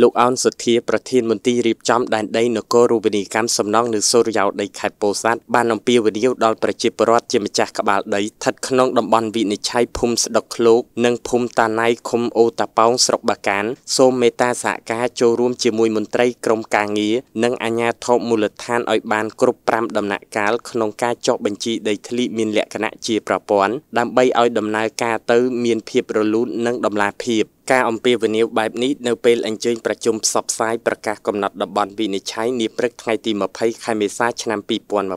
លោកអោនសុធាប្រធានមន្ទីររៀបចំដែនដីនគររូបនីយកម្មសំណង់នៅសូរិយោដីខេត្តពោធិ៍សាត់បានអំពាវនាវដល់ប្រជាពលរដ្ឋជាម្ចាស់ក្បាលដីស្ថិតក្នុងតំបន់វិនិច្ឆ័យភូមិស្ដុកឃ្លោកនិងភូមិតាណៃឃុំអូតាប៉ោងស្រុកបាកានសូមមេត្តាសហការចូលរួមជាមួយមន្ត្រីក្រមការងារនិងអាជ្ញាធរមូលដ្ឋានឲ្យបានគ្រប់5ដំណាក់កាលក្នុងការចុះបញ្ជីដីធ្លីមានលក្ខណៈជាប្រព័ន្ធដើម្បីឲ្យដំណើរការទៅមានភាពរលូននិងដំណាភាព ការអំពាវនាវបែបនេះនៅពេលអញ្ជើញប្រជុំផ្សព្វផ្សាយប្រកាសកំណត់តំបន់វិនិច្ឆ័យនាព្រឹកថ្ងៃទី20ខែមេសាឆ្នាំ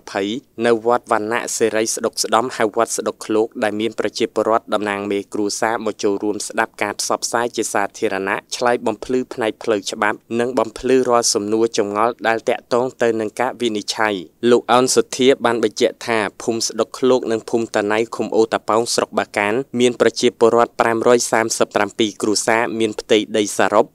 2020នៅវត្តវណ្ណៈសេរីស្ដុកស្ដំហៅវត្តស្ដុកឃ្លោកដែលមានប្រជាពលរដ្ឋតំណាងមេគ្រួសារមកចូលរួមស្ដាប់ការផ្សព្វផ្សាយជាសាធារណៈឆ្លើយបំភ្លឺផ្នែកផ្លូវច្បាប់និងបំភ្លឺរាល់សំណួរចម្ងល់ដែលតាក់ទងទៅនឹងការវិនិច្ឆ័យលោកអោនសុធាបានបញ្ជាក់ថាភូមិស្ដុកឃ្លោកនិងភូមិតាណៃឃុំអូតាប៉ោងស្រុកបាកានមានប្រជាពលរដ្ឋ537គ្រួសារមានផ្ទៃដីសរុប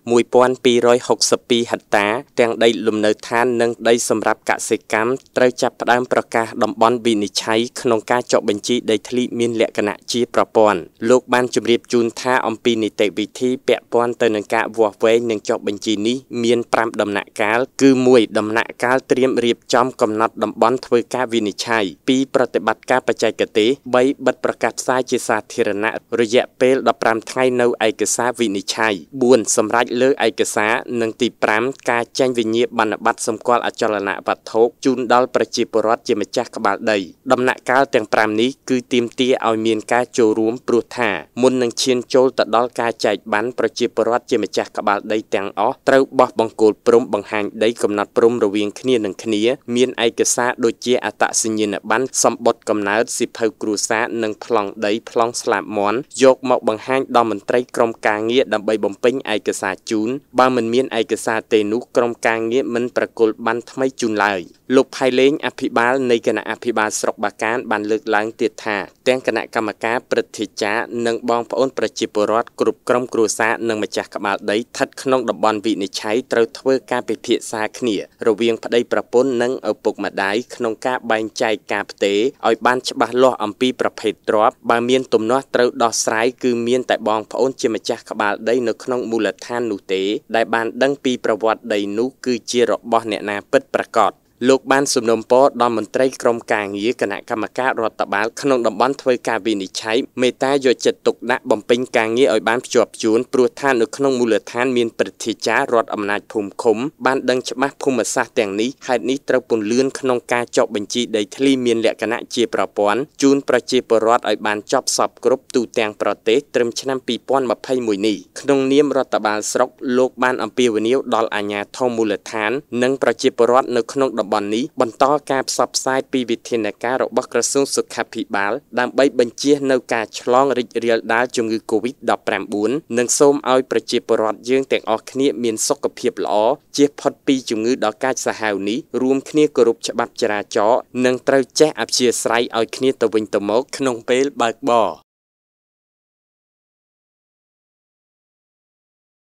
1262ហិកតា ទាំងដីលំនៅឋាននិងដីសម្រាប់កសិកម្មត្រូវចាប់ផ្ដើមប្រកាសតំបន់វិនិច្ឆ័យក្នុងការចុះបញ្ជីដីធ្លីមានលក្ខណៈជាប្រព័ន្ធលោកបានជម្រាបជូនថាអំពីនីតិវិធីពាក់ព័ន្ធទៅនឹងការវាស់វែងនិងចុះបញ្ជីនេះមាន5ដំណាក់កាលគឺ1ដំណាក់កាលត្រៀមរៀបចំកំណត់តំបន់ធ្វើការវិនិច្ឆ័យ2ប្រតិបត្តិការបច្ចេកទេស3បិទប្រកាសផ្សាយជាសាធារណៈរយៈពេល15ថ្ងៃនៅឯកសារវិនិច្ឆ័យ4សម្រាប់លើឯកសារនិងទី5ការចេញវិញ្ញាបនបត្រសម្គាល់អចលនវត្ថុជូនដល់ប្រជាពលរដ្ឋជាម្ចាស់ក្បាលដី ដំណាក់កាលទាំង5នេះគឺទាមទារឲ្យមានការចូលរួមព្រោះថាមុននឹងឈានចូលទៅដល់ការចែកបានប្រជាពលរដ្ឋជាម្ចាស់ក្បាលដីទាំងអស់ត្រូវបោះបង្គោលព្រំបង្ហាញដីកំណត់ព្រំរវាងគ្នានឹងគ្នា មានឯកសារដូចជាអត្តសញ្ញាណប័ណ្ណសម្បត្តិកំណើតសិភៅគ្រួសារនិងប្លង់ដីប្លង់ស្លាបមន់យកមកបង្ហាញដល់មន្ត្រីក្រមការងារដើម្បីបំពេញឯកសារជូនបើមិនមានឯកសារទេនោះក្រុមការងារមិនប្រគល់បានថ្មីជូនឡើយលោកផៃលេងអភិបាលនៃគណៈអភិបាលស្រុកបាកានបានលើកឡើងទៀតថាទាំងគណៈកម្មការព្រឹទ្ធាចារ្យនិងបងប្អូនប្រជាពលរដ្ឋគ្រប់ក្រុមគ្រួសារនិងម្ចាស់ក្បាលដីស្ថិតក្នុងតំបន់វិនិច្ឆ័យត្រូវធ្វើការពិភាក្សាគ្នា រវាងប្តីប្រពន្ធនិងឪពុកម្ដាយក្នុងការបែងចែកការផ្ទេរឲ្យបានច្បាស់លាស់អំពីប្រភេទទ្រព្យបើមានទំនាស់ត្រូវដោះស្រាយគឺមានតែបងប្អូនជាម្ចាស់ក្បាលដីនៅក្នុងមូលដ្ឋាននោះទេ ដែលបានដឹងពីប្រវត្តិដីនោះគឺជារបស់អ្នកណាពិតប្រាកដ លោកបានសំណូមពរដល់មន្ត្រីក្រមការងារគណៈកម្មការរដ្ឋបាលក្នុងតំបន់ធ្វើការវិនិច្ឆ័យមេត្តាយកចិត្តទុកដាក់បំពេញការងារឲ្យបានភ្ជាប់ភ្ជួនព្រោះថានៅក្នុងមូលដ្ឋានមានព្រឹទ្ធាចារ្យរដ្ឋអំណាចភូមិឃុំបានដឹងច្បាស់ភូមិសាស្ត្រទាំងនេះហេតុនេះត្រូវពន្លឿនក្នុងការចុះបញ្ជីដីធ្លីមានលក្ខណៈជាប្រព័ន្ធជូនប្រជាពលរដ្ឋឲ្យបានចប់សពគ្រប់ទូទាំងប្រទេសត្រឹមឆ្នាំ2021នេះក្នុងនាមរដ្ឋបាលស្រុកលោកបានអំពាវនាវដល់អាជ្ញាធរមូលដ្ឋាន និងប្រជាពលរដ្ឋនៅក្នុងតំបន់នេះបន្តការផ្សព្វផ្សាយពីវិធានការរបស់ក្រសួងសុខាភិបាល ដើម្បីបញ្ជៀសនៅការឆ្លងរីករាលដាលជំងឺ Covid-19 និងសូមឲ្យប្រជាពលរដ្ឋយើងទាំងអស់គ្នាមានសុខភាពល្អជៀសផុតពីជំងឺដ៏កាចសាហាវនេះរួមគ្នាគោរពច្បាប់ចរាចរណ៍និងត្រូវចេះអព្យាស្រ័យឲ្យគ្នាទៅវិញទៅមកក្នុងពេលបើកបរ